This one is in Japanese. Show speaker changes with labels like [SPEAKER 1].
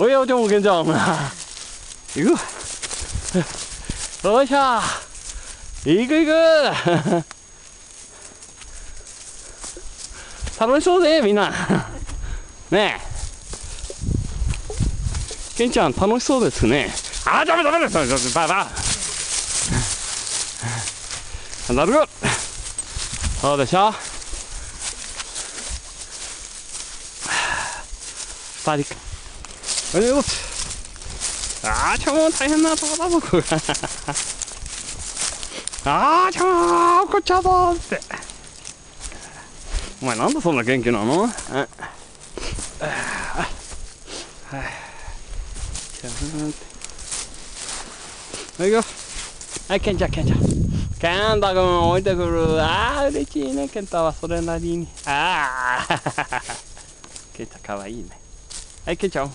[SPEAKER 1] おいおちょもけんちゃん。行くよいしょ行く行く楽しそうで、みんな。ねえ。けんちゃん、楽しそうですね。あー、ダメダメだダメだババなるほど。そうでしょ二人。おいよあーちゃも大変なとこだ僕。あーちゃも怒っちゃうぞって。お前なんでそんな元気なの？はいちゃんって。はいよはいケンちゃんケンちゃん。ケンタ君置いてくる。あー嬉しいねケンタはそれなりに。ああ ケンちゃんかわいいね。はいケンちゃん。